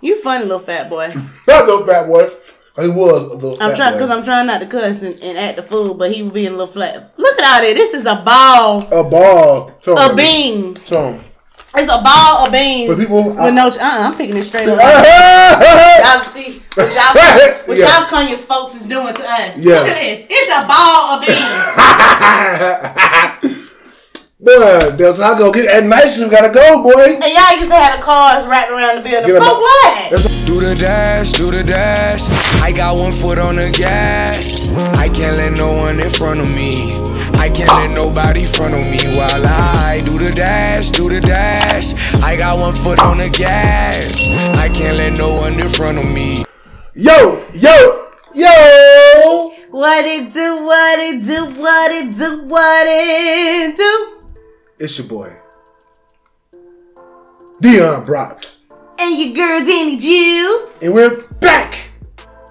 You funny little fat boy. Not no fat boy. He was a little. I'm trying because I'm trying not to cuss and, and act the fool, but he was being a little flat. Look at all that. This is a ball a ball. Me. beans. Show me. It's a ball of beans. But people, with I- no, uh, I'm picking it straight up. Y'all see what y'all, what Yeah. y'all Conyers folks is doing to us. Yeah. Look at this. It's a ball of beans. Boy, Del Taco, get at night. You gotta go, boy. and y'all used to have the cars wrapped around the building. Get For up. what? Do the dash, do the dash. I got one foot on the gas. I can't let no one in front of me. I can't let nobody front of me while I do the dash, do the dash. I got one foot on the gas. I can't let no one in front of me. Yo, yo, yo. What it do, what it do, what it do, what it do. It's your boy, Deon Brock, And your girl Danie Ju. and we're back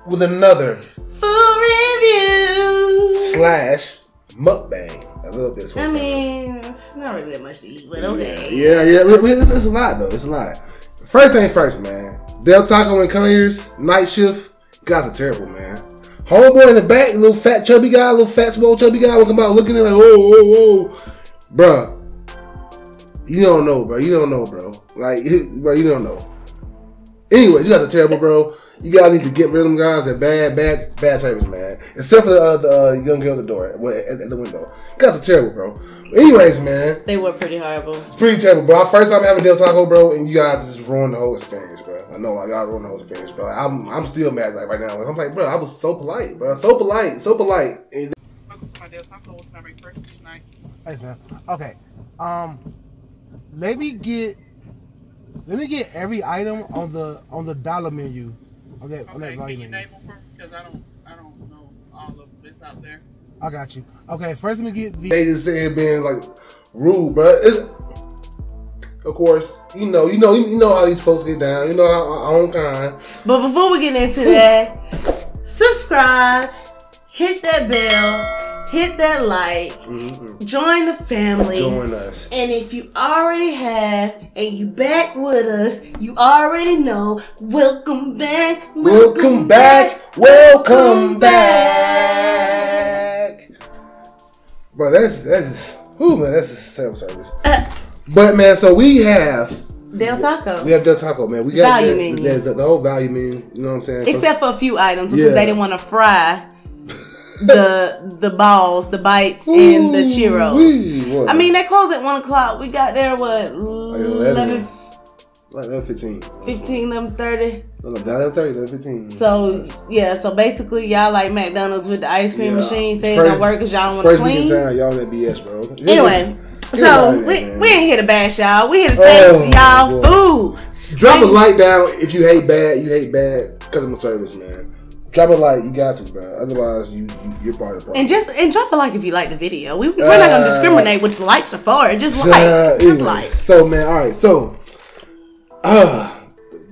with another Full review. slash mukbang. I love this I mean, it's not really that much to eat, but okay. Yeah, yeah, we- it's, it's a lot though. It's a lot. First thing first, man. Del Taco and Conyers night shift. Guys are terrible, man. Homeboy in the back, little fat chubby guy, little fat small chubby guy, walking about looking at like, oh, oh, oh, bruh. You don't know, bro. You don't know, bro. Like, bro, you don't know. Anyways, you guys are terrible, bro. You guys need to get rid of them guys. They're bad, bad, bad service, man. Except for the, uh, the uh, young girl at the door, well, at, at the window. You guys are terrible, bro. Anyways, man. They were pretty horrible. It's pretty terrible, bro. First time having Del Taco, bro, and you guys just ruined the whole experience, bro. I know like, y'all ruined the whole experience, bro. I'm I'm still mad like right now. I'm like, bro, I was so polite, bro. So polite, so polite. And- Welcome to my Del Taco. What's my breakfast tonight? Thanks, man. Okay. Um, let me get let me get every item on the on the dollar menu on that on that Okay, value can you menu. name them for me? Because I don't, I don't know all of this out there. I got you. Okay, first let me get the They just sitting here being like rude, bro. It's of course, you know, you know, you know how these folks get down. You know how our own kind. But before we get into that, subscribe, hit that bell, hit that like, join the family. Join us. And if you already have and you back with us, you already know. Welcome back. Welcome back. Welcome back. Bro, that's that's ooh man, that's a terrible service. Uh, But man, so we have Del Taco. We have Del Taco, man. We got Value the, menu. the, the, the whole value menu. You know what I'm saying? Except for a few items because Yeah. they didn't want to fry the the balls, the bites, and the churros. Ooh-wee. I mean, they closed at one o'clock. We got there what 11. 11, like 11, 15. 15, 11, 30. No, no, down 30, 11, 15. So yeah, so basically y'all like McDonald's with the ice cream Yeah. machine saying First- don't work because y'all don't want to First clean. town, y'all that BS, bro. Anyway, Get so we, we ain't here to bash y'all. We here to Oh, taste y'all boy. food. Drop a like down if you hate bad. You hate bad customer service, man. Drop a like, you got to, bro. Otherwise, you, you you're part of the problem. And just and drop a like if you like the video. We, we're not gonna Uh, discriminate what the likes are for. Just Uh, like, just anyway, like. So man, all right. So, uh,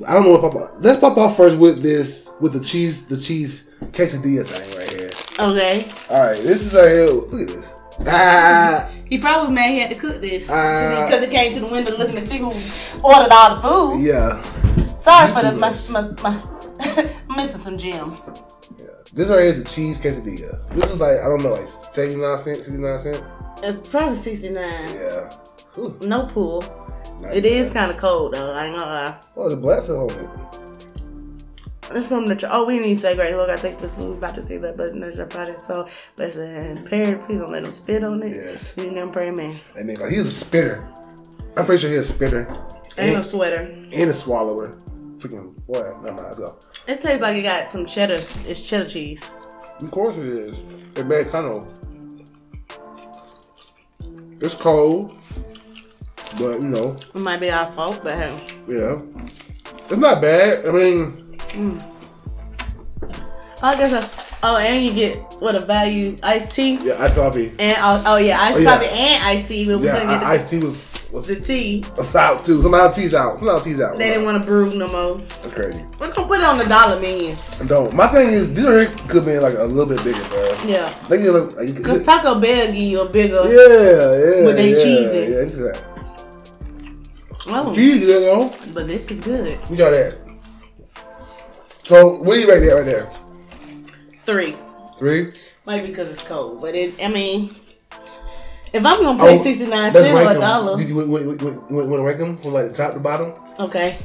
I don't know what pop off. Let's pop off first with this with the cheese the cheese quesadilla thing right here. Okay. All right, this is right here. Look at this. Ah, He probably mad he had to cook this Uh, because he came to the window looking to see who ordered all the food. yeah. Sorry for the my, my, my missing some gems. yeah. This right here is a cheese quesadilla. This is like I don't know, like seventy nine cents, sixty nine cent. It's probably sixty nine. Yeah. Ooh, No pool. It is kind of cold though. I ain't gonna lie. Oh, the black film. It's from the oh we need to say great look I think this food about to see that but no probably so listen Perry please don't let them spit on it. Yes. You know Perry man. I mean, like he's a spitter. I'm pretty sure he's a spitter And, and, sweater. and a swallower. Freaking what? never mind. Let's go. It tastes like it got some cheddar. It's cheddar cheese. Of course it is. It's bad kind of. It's cold, but you know, It might be our fault, but hey. yeah, it's not bad. I mean, mm. I guess that's. Oh, and you get what a value iced tea. yeah, iced coffee. And oh, oh yeah, iced Oh, yeah. coffee and iced tea. But we Yeah, couldn't get I- iced tea was was the, tea. was out too. Somehow tea's out. Somehow tea's out. They didn't want to brew no more. That's crazy. We're gonna put it on the dollar menu. I don't. My thing is, these are could be like a little bit bigger, bro. Yeah, They can look like cause Taco Bell give you a bigger. yeah, yeah, With they yeah, cheese in. Yeah, into that. Oh, Cheese, you know. but this is good. We got that. So what do you rate that right there? Three. Three. Maybe because it's cold, but it. I mean, if I'm gonna pay Oh, sixty nine let's cents or a dollar, You, you, you, you, you, you want to rank them from like the top to bottom? okay,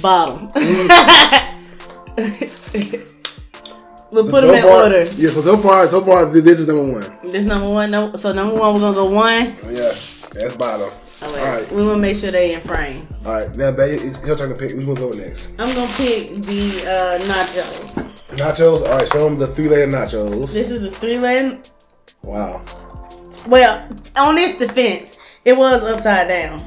bottom. we'll put So them in far- order. Yeah. So so far, so far, this is number one. This number one. No, so number one, we're gonna go one. Yeah, that's bottom. All All right. right. We wanna make sure they in frame. All right. Now, it's your turn to pick. We gonna go next? I'm gonna pick the uh, nachos. Nachos. All right. Show them the three layer nachos. This is a three layer. Wow. Well, on this defense, it was upside down.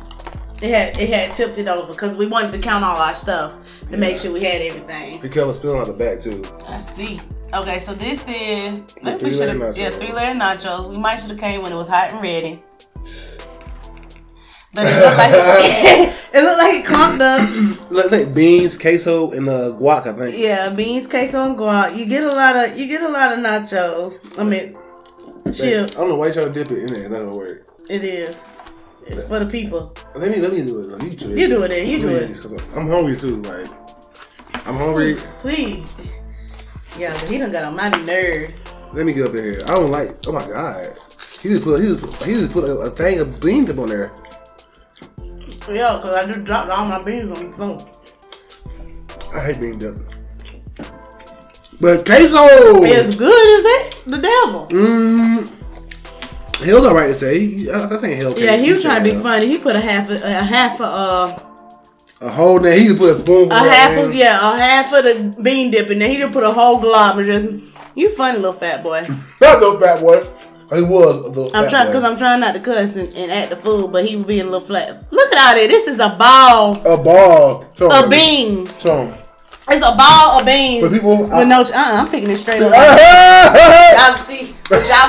It had it had tipped it over because we wanted to count all our stuff to make sure we had everything. Be careful spilling on the back too. I see. Okay, so this is maybe we should have yeah three layer nachos. We might should have came when it was hot and ready. But it looked like it, it looked like it clumped up. Look, look, beans, queso, and uh, guac. I think. Yeah, beans, queso, and guac. You get a lot of you get a lot of nachos. I mean, chips. I don't know why you trying to dip it in there. It's not gonna work. It is. It's for the people. Let me let me do it. though. You do it. You do it then, you do it. I'm hungry too. Like I'm hungry. Please. Yeah, but he done got a mighty nerd. Let me get up in here. I don't like. Oh my god. He just put he just he just put a, a thing of beans up on there. Yeah, because I just dropped all my beans on the floor. I hate bean dip. But queso. As good as that, the devil. Mmm. Hill's alright to say. He- I, I think Hill. Yeah, he was trying to be fun. funny. He put a half, a, a half, a, uh, A whole there. He just put a spoonful. a half of yeah, a half of the bean dip in there. He just put a whole glob and just. You funny little fat boy. Not little fat boy. He was a little I'm trying because I'm trying not to cuss and, and act the fool, but he was being a little flat. Look at all that. This is a ball a ball. Show of him. beans. Show him. It's a ball of beans. But people- with no. Uh, I'm picking it straight up. yeah. Y'all see what y'all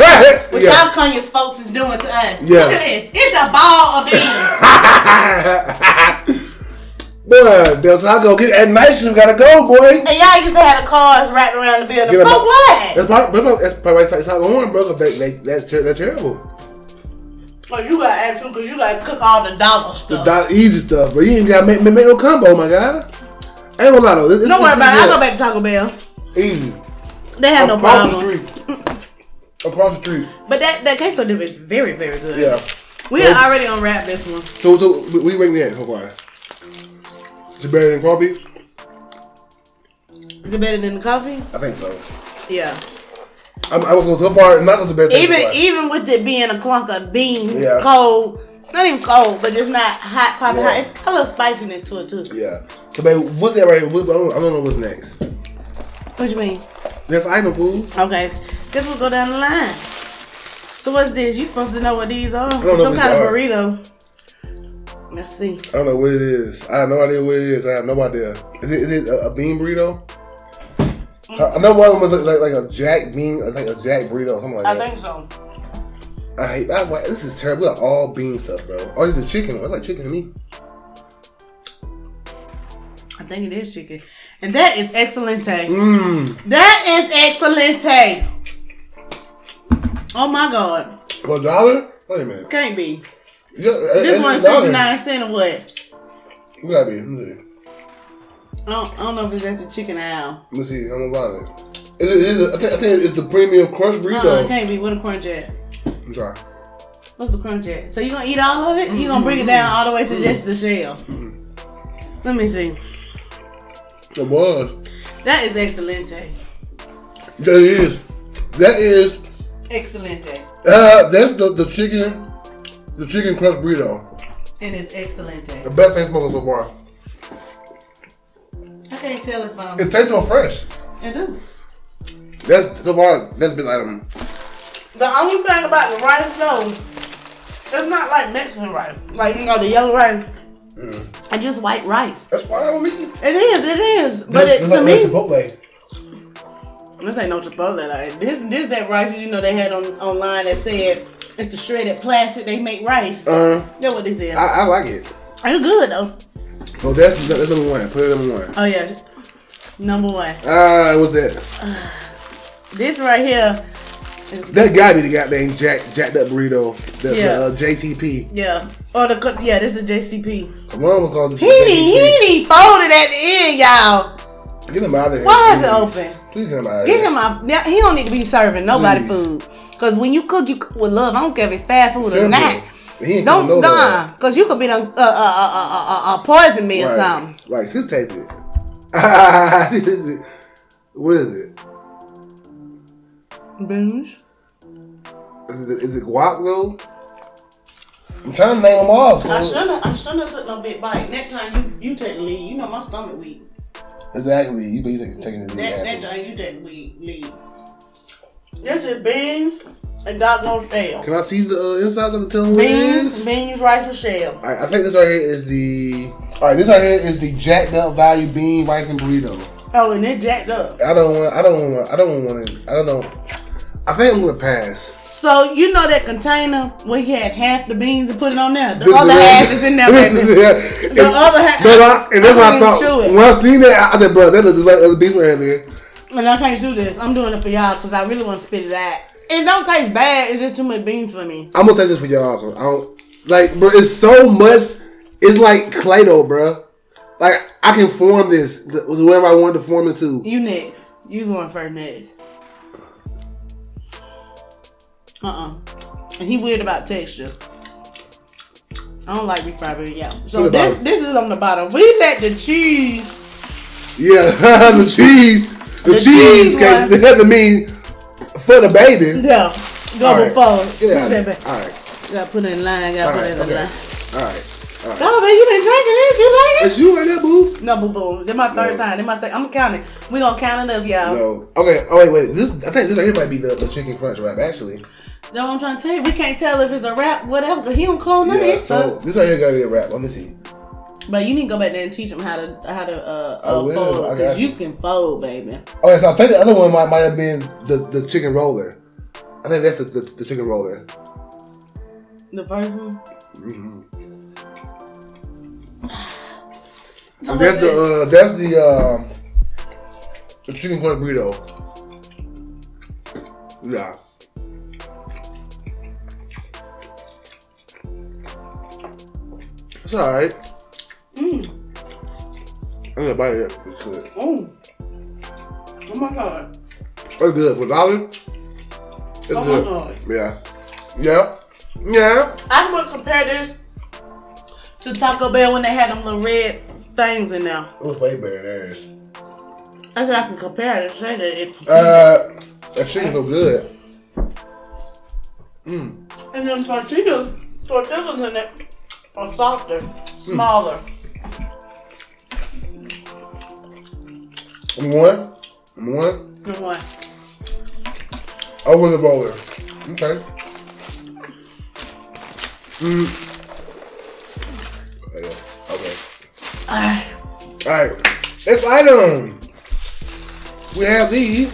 what Yeah. y'all Conyers folks is doing to us. Yeah. Look at this. It's a ball of beans. Boy, Del Taco, get at night. You gotta go, boy. and y'all used to have the cars wrapped around the building. Get For a- what? That's probably that's probably that's probably one, bro. 'cause They, they, that's ter- that's terrible. Well, you gotta ask because you gotta cook all the dollar The stuff. dot easy stuff, but you ain't gotta make, make, make no combo, my guy. I ain't gonna lie though. This, Don't worry about it. I'll go back to Taco Bell. Easy. They have no Across problem. the street. Across the street. But that, that queso dip is very, very good. Yeah. We are already unwrapped this one. So so we, we rank that so far. Is it better than coffee? Is it better than coffee? I think so. Yeah. I'm, I was going so far. Not the best. thing Even so even with it being a clunk of beans, Yeah. cold, not even cold, but just not hot, popping Yeah. hot. It's a little spiciness to it too. Yeah. So baby, what's that right here? What, I, don't, I don't know what's next. What you mean? That's item food. Okay, this will go down the line. So what's this? You supposed to know what these are? don't know Some what kind of these burrito. Let's see. I don't know what it is. I have no idea what it is. I have no idea. Is it, is it a, a bean burrito? Mm. I I know one of them was like, like a jack bean, like a jack burrito, or something like I that. think so. I hate. I, why- this is terrible. We got all bean stuff, bro. Oh, it's the chicken. I like chicken to me. I think it is chicken, and that is excelente. Mmm. That is excelente. Oh my god, For a dollar? Wait a minute. can't be. Yeah, uh, This one's sixty nine cent or what? We gotta be. Let me. I don't, I don't know if it's at the chicken aisle. Let me see. I'm gonna buy it. Is it, is it, I, think, I think it's the premium crunch burrito. Uh-uh, it can't be. What a crunch at? Sorry. What's the crunch at? So you gonna eat all of it? You gonna bring it down all the way to just the shell? Let me see. It was. That is excelente. That is. That is. Excelente. Uh, that's the, the chicken. The chicken crunch burrito. And It is excelente. The best thing smoking so far. I can't tell if um. It tastes so fresh. It do. That's so far. That's been item. The only thing about the rice though, it's not like Mexican rice. Like you know the yellow rice. It's just white rice. That's fine with me. It is. It is. But it, to like me, Chipotle. this ain't no Chipotle. Like this, this that rice you know they had on online that said it's the shredded plastic they make rice. Uh, That's what this is. I, I like it. It's good though. So that's that's number one. Put it number one. Oh yeah, number one. Ah, what's that? This right here. That gotta be the goddamn jack jacked up burrito. The, Yeah. the uh, JCP. yeah. Or the yeah. This is the JCP. One was called the He didn't, he didn't fold it at the end, y'all. Get him out of here. Why is it open? Please get him out of Get him out. He don't need to be serving nobody Please. food. Cause when you cook, you cook with love. I don't care if it's fast food or not. Don't nah, that. cause you could be done uh, uh, uh, uh, uh, uh, poison me or something. Right, just taste it. what is it? Beans. Is it, is it guac though? I'm trying to name them off. I so- shouldn't. I shouldn't have took no big bite. Next time you you take the lead. You know my stomach weak. Exactly. You be taking the lead. that time you take the lead. This is beans and doggone shell. Can I see the uh, insides of the tell me what it Beans, beans, rice, and shell. Alright, I think this right here is the. Alright, this right here is the jacked up value bean rice and burrito. Oh, and it jacked up. I don't want. I don't want. I don't want to. I don't know. I think I'm gonna pass. So you know that container where he had half the beans and put it on there. The This other half is in there, yeah. The other half- I, and that's what I thought. couldn't chew it. When I seen that, I said, "Bro, that looks like other beans right there." And I can't do this. I'm doing it for y'all because I really want to spit it out. It don't taste bad. It's just too much beans for me. I'm gonna taste this for y'all. 'cause I don't like, bro. It's so much. It's like Play-Doh, bro. Like I can form this th- whoever I want to form it to. You next. You going first next. Uh uh And he weird about texture. I don't like refried yeah. So this this is on the bottom. We let the cheese. Yeah, the cheese. The, The cheese. cheese Cause one. it doesn't mean for the baby. Yeah. Go All right. before. Get out Put that back. All right. Gotta put it in line. Gotta All put right. it in Okay. line. All right. All right. Oh man, you been drinking this? You like it? It's you right there, boo. No, boo boo. This my third No. time. This my second. I'm counting. We gonna count it up, y'all. No. Okay. Oh wait, wait. This I think this right here might be the, the chicken crunch wrap. Actually. That's what I'm trying to tell you. We can't tell if it's a rap, whatever. He don't clone none of Yeah. his So stuff. this right here gotta be a wrap. Let me see. But you need to go back there and teach him how to how to uh, uh will. fold because you can fold, baby. Okay, so I think the other one might, might have been the, the chicken roller. I think that's the, the, the chicken roller. The first one. Mm-hmm. So that's the uh, that's the um the chicken corn burrito. Yeah. It's alright. Mm. I'm gonna bite it. It's good. Oh. Oh my god. It's good. With olive, it's Oh my god. Yeah. Yeah. Yeah. I'm gonna compare this to Taco Bell when they had them little red things in there. It was way better than theirs. I said I can compare it and say that it. Uh, that chicken's so good. and then tortillas, tortillas in it are softer, smaller. Number one. Number one. Good one. Over the roller. Okay. Mm. Okay. Okay. Alright. All right. Next item. We have these.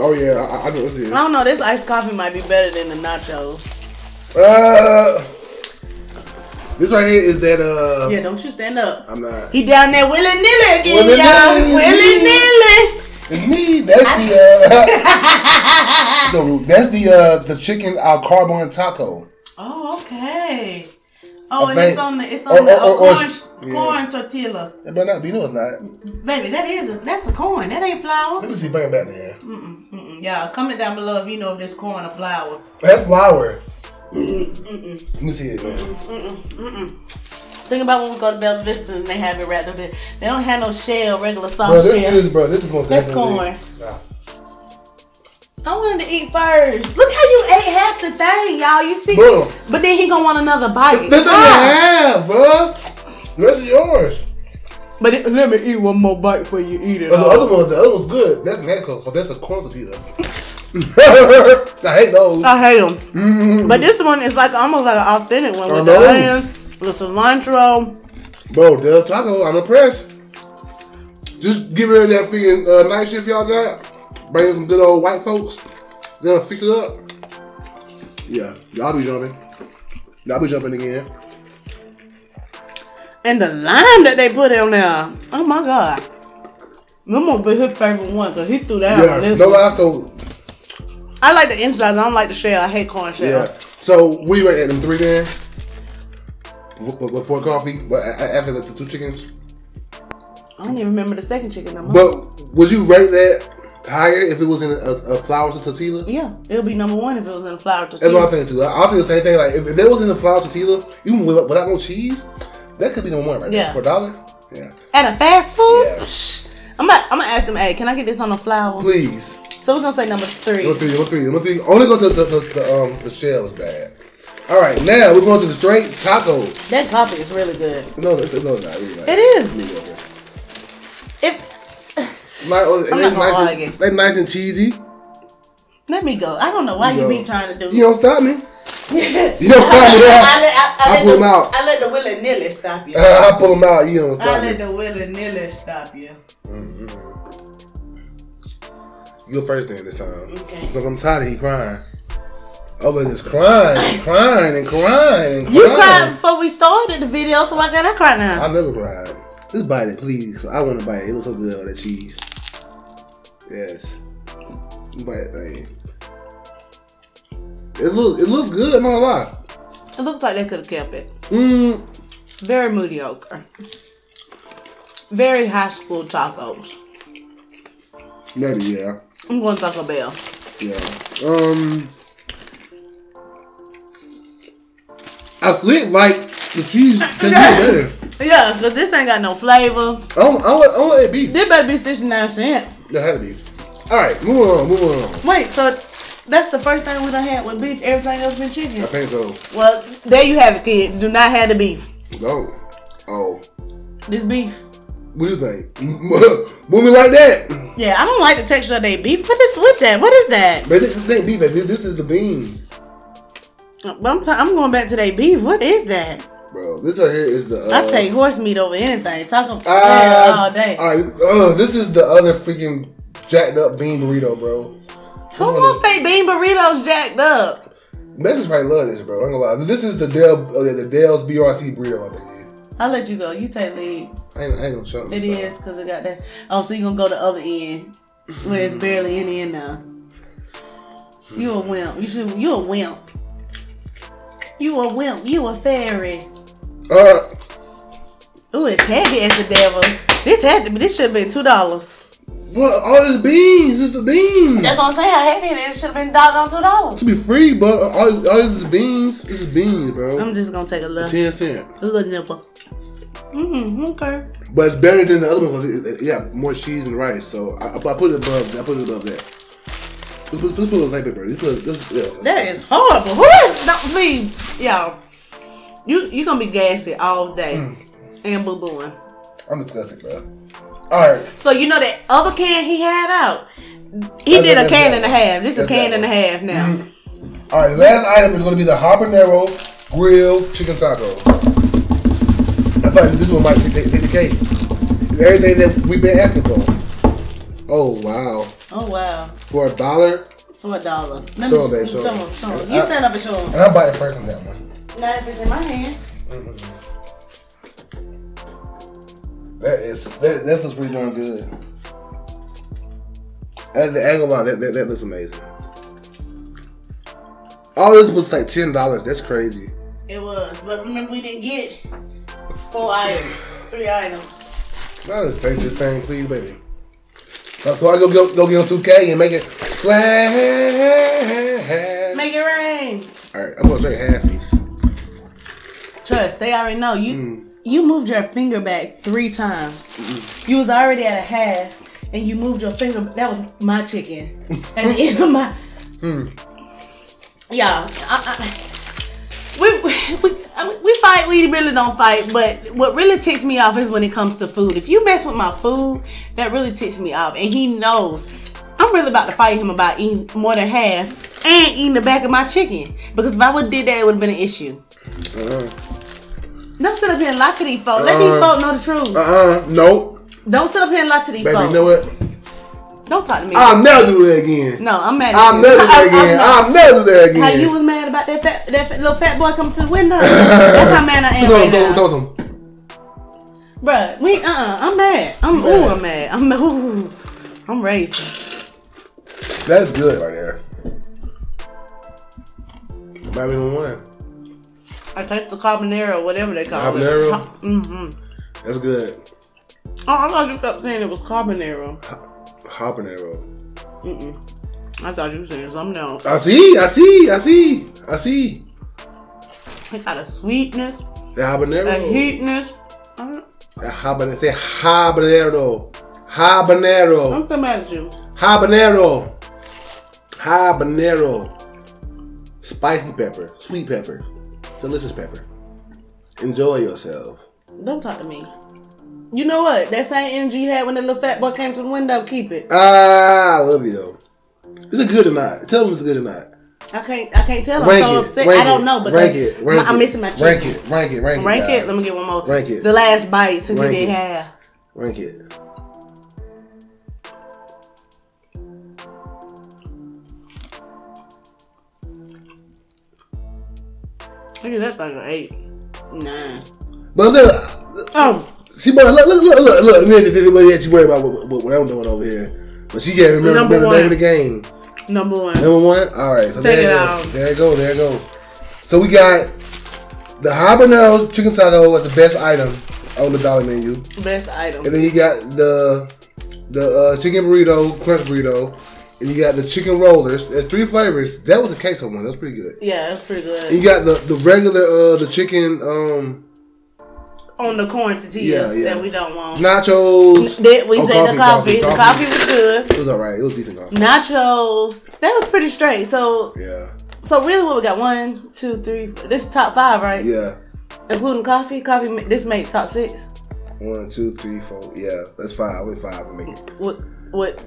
Oh yeah, I, I know what's I don't know. This iced coffee might be better than the nachos. Uh, this right here is that uh. Yeah, don't you stand up. I'm not. He down there willy nilly again, Willy-nilly, y'all. Willy nilly. It's me. That's the uh. no, that's the uh the chicken al carbon taco. Oh, okay. Oh, and it's on the it's or- on the or- or- corn yeah. corn tortilla. It better not be. No, it's not. Baby, that is a, that's a corn. That ain't flour. Let me see. Bring it back there. Mm-mm. Yeah, comment down below if you know if this corn or flour. That's flour. Let me see it. Man. Think about when we go to Bella Vista and they have it wrapped up in. They don't have no shell, regular soft Bro, this shell. is bro. This is most That's definitely. corn. Nah. I wanted to eat first. Look how you ate half the thing, y'all. You see? Bro. But then he gonna want another bite. This thing Ah. you bro. This is yours. But it, let me eat one more bite before you eat it. But the other one, the other one's good. That's Nanco, but that's a corn tortilla. I hate those. I hate them. But this one is like almost like an authentic one I with the onions, with cilantro. Bro, Del Taco, I'm impressed. Just get rid of that freaking uh, night shift y'all got. Bring in some good old white folks. They'll fix it up. Yeah, y'all be jumping. Y'all be jumping again. And the lime that they put on there. Oh my god. I'm gonna be his favorite one because he threw that Yeah, on this no one. lie. So I like the insides. I don't like the shell. I hate corn shell. yeah. So we rate at them three then. Before, coffee, but after the, two chickens. I don't even remember the second chicken number. But would you rate that higher if it was in a, a flour tortilla? yeah, it'll be number one if it was in a flour tortilla. That's what I'm thinking too. I I think the same thing. Like if, if that was in a flour tortilla, even without, without no cheese, that could be number one right Yeah. there for a dollar. Yeah, At a fast food, Yeah. I'm gonna, I'm gonna ask them, hey, can I get this on a flour? please. So we're gonna say number three. Number three, number three, number three. Only go to the, the, the um the shell is bad. All right, now we're going to the straight taco. That coffee is really good. No, it's, no, it's not. Really not. It is. If Nice, oh, I'm not gonna nice, argue. and, nice and cheesy. let me go. I don't know why you, go. be trying to do. You don't stop me. you You don't stop me. I, I, let, I, I, I let pull the, 'em out. I let the willy nilly stop you. I pull them out. You don't stop I stop let me. the willy nilly stop you. You go first then this time. Okay. Because I'm tired of he crying. Oh, Over this crying, crying, and crying, and crying. You cried before we started the video, so why can't I cry now? I never cried. Just bite it, please. I want to bite it. It looks so good on that cheese. Yes. Bite it, thing. It looks, it looks good. I'm not gonna lie. It looks like they could have kept it. Mmm. Very mediocre. Very high school tacos. Maybe yeah, I'm going Taco Bell. yeah. Um. I think like the cheese tastes better. Yeah, because this ain't got no flavor. I don't, I want, I want that beef. This better be 69 cents. That had to be. All right, move on, move on. Wait, so that's the first thing we done had with beef. Everything else been chicken. I think so. Well, there you have it, kids. Do not have the beef. No. Oh, This beef. What do you think? Move me like that. Yeah, I don't like the texture of their beef. What is with that? What is that? But this, this ain't beef. baby. This is the beans, But I'm, t- I'm going back to their beef. What is that? bro. This right here is the. Uh, I take horse meat over anything. Talk uh, all day. All right. Uh, this is the other freaking jacked up bean burrito, bro. Who wants they bean burritos jacked up? Message right love this, bro. I'm gonna lie. This is the Del, uh, the Del's BRC burrito, I believe. I'll let you go. You take lead. I ain't, I ain't gonna show It is because it got that. Oh, so you gonna go the other end where it's barely any in now. You a wimp. You should. You a wimp. You a wimp. You a fairy. Uh, Ooh, it's heavy as the devil. This had to be. This should have been two dollars. what? All this beans. It's the beans. That's what I'm saying. How heavy it is. Should have been doggone two dollars. to be free, but all, all this is beans. This is beans, bro. I'm just gonna take a little, Ten cent. a little nipple. Mm-hmm. Okay. But it's better than the other one because it, it, yeah, more cheese and rice. So I, I put it above. I put it above that. Let's put, let's put it like that, bro. Let's put, let's, yeah. That is horrible. Who is? No, please, y'all. You you gonna be gassy all day and boo booing. I'm disgusted, bro. All right, So you know that other can he had out. He That's- did a can and a half. This is a can and a half now. all right. The last item is going to be the habanero grilled chicken taco. I thought this one might take, take, take the cake. Everything that we've been asking for. Oh wow! Oh wow, For a dollar, for a dollar. Let Show 'em, me babe, show show 'em. him. Show him. I- You stand up and show him. and I'm biting first on that one. Not if it's in my hand. Mm-hmm. That is that that looks pretty darn good. As the angle line, that, that that looks amazing. All this was like ten dollars. That's crazy. It was, but remember we didn't get four items, three items. Now let's taste this thing, please, baby. So so I go go, go get on two K and make it splash. Make it rain. All right, I'm gonna straight half these. Trust, they already know you. Mm. You moved your finger back three times. You was already at a half, and you moved your finger. That was my chicken. At the end of my. Hmm. Yeah, I, I, we we we fight. We really don't fight. But what really ticks me off is when it comes to food. If you mess with my food, that really ticks me off, and he knows. I'm really about to fight him about eating more than half and eating the back of my chicken. Because if I would have did that, it would have been an issue. Uh Don't sit up here and lie to these folks. Let these Uh-uh. folks know the truth. uh. Nope. Don't sit up here and lie to these Baby, folks. you know what? Don't talk to me. I'll never do that again. no, I'm mad at I'll never do I- that again. I'll never do that again. How you was mad about that fat, that little fat boy coming to the window? That's how mad I am Throw right now. throw throw. Bruh, we, uh-uh, I'm mad. I'm, ooh, I'm mad. I'm, ooh, I'm raging. That's good right there. Be the one. I taste the carbonara whatever they call Habanero? it. Mm-hmm. That's good. Oh, I thought you kept saying it was carbonara. Habanero. Mm-mm. I thought you were saying something else. I see, I see, I see, I see. It got a sweetness, The habanero. a heatness. The habanero. Say habanero. Habanero. I'm coming at you. Habanero. Habanero. Spicy pepper. Sweet pepper. Delicious pepper. Enjoy yourself. Don't talk to me. You know what? That same energy you had when the little fat boy came to the window, keep it. Ah, I love you though. Is it good or not? Tell them it's good or not. I can't. I can't tell. I'm Rank so it, upset. I don't know, but rank it, rank I'm missing my chicken. Rank it, rank it, rank it. Rank it. Let me get one more. Rank it. The last bite since Rank we did it. half. Rank it. Look at that thing. An eight. Nine. But look, Oh, see, boy, look, look, look, look, look. Look, look, look, look, you worry about what, what, what I'm doing over here. But she can't remember, Number remember the name of one. the game. number one. Number one. All right. So Take there it you go. out. There you go. There you go. So we got the habanero chicken taco was the best item on the dollar menu, Best item. and then you got the the uh, chicken burrito, crunch burrito, and you got the chicken rollers. There's three flavors. That was the queso one. That was pretty good. Yeah, that's pretty And good. you got the the regular uh the chicken um On the corn tortillas Yeah, yeah. that we don't want. nachos. Did we Oh, said the coffee. The coffee was good. It was alright. It was decent coffee. Nachos. That was pretty straight. So, Yeah. so really, what we got? One, two, three. Four. This is top five, right? Yeah. Including coffee. Coffee. This made top six. One, two, three, four. Yeah, that's five. With five, we make it. What? What?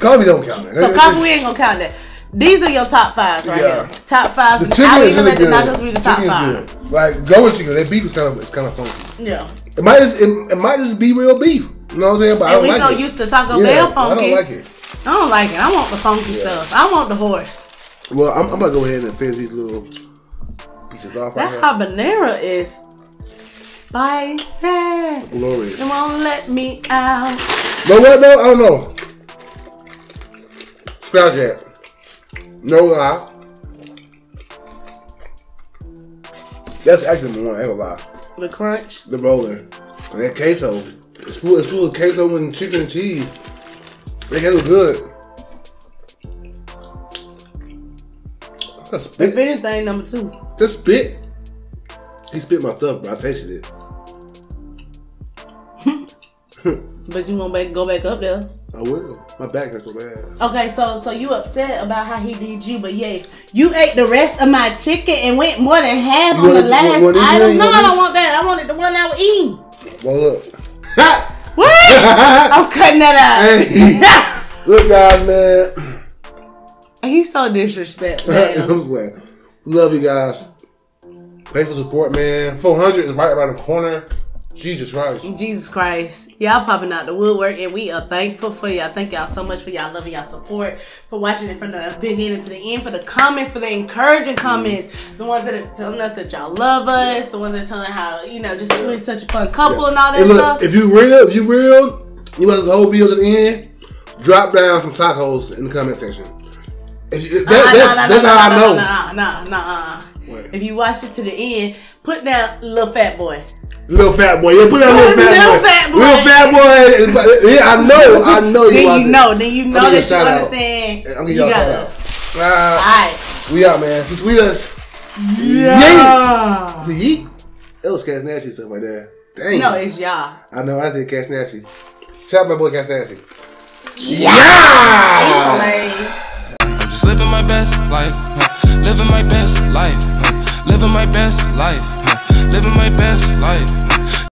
Coffee don't count. So coffee, we ain't gonna count that. These are your top fives right Yeah. here. Top fives. The chicken I is even really good. nachos be the top chicken five. good. Like going chicken, that beef is kind of it's kind of funky. Yeah. It might just it, it might just be real beef. You know what I'm saying? But I And don't we like so it. used to Taco yeah, Bell I don't like it. I don't like it. I want the funky stuff. I want the horse. Well, I'm, I'm to go ahead and finish these little pieces off right That here. habanero is spicy. Glorious. It won't let me out. But what though? I don't know. Scratch that. No lie. That's actually the one. I ain't gonna lie. The crunch. The roller. And that queso. It's full, it's full of queso and chicken and cheese. That queso good. Spit. If anything, number two. The spit. He spit my stuff, but I tasted it. But you won't back, go back up there. I will. My back hurts so bad. Okay, so so you upset about how he did you, but yeah, you ate the rest of my chicken and went more than half You on the last this one? item. You No, I don't want that. I wanted the one I was eating. Well, look. What? I'm cutting that Hey. out. look, guys, man. He's so disrespectful. I'm playing. Love you guys. Thanks for support, man. 400 is right around the corner. Jesus Christ. Jesus Christ. Y'all popping out the woodwork and we are thankful for y'all. Thank y'all so much for y'all love and y'all support, for watching it from the beginning to the end, for the comments, for the encouraging comments, the ones that are telling us that y'all love us, the ones that are telling how, you know, just we're such a fun couple and all that Hey, look, stuff. if you real, if you real, you watch the whole video to the end. Drop down some tacos in the comment section. If you, that, uh-uh, Nah, that's nah, that's nah, how I know. Nah, nah, nah, nah. What? If you watch it to the end, put down little fat boy. Little fat boy, yeah, put that little fat Little boy. fat boy. Little fat boy. Yeah, I know, I know you. Then you know, then you know I'll give you a that you shout out. understand. I'm gonna you give y'all got shout us. out. Uh, Alright. we out, man. Just sweet us. Yeah. Yeet. It was Cash Nasty stuff right there. Dang. No, it's y'all. I know, I said Cash Nasty. Shout out my boy Cash Nasty. Yeah. I'm just living my best life, huh? Living my best life, huh? living my best life, huh? living my best life.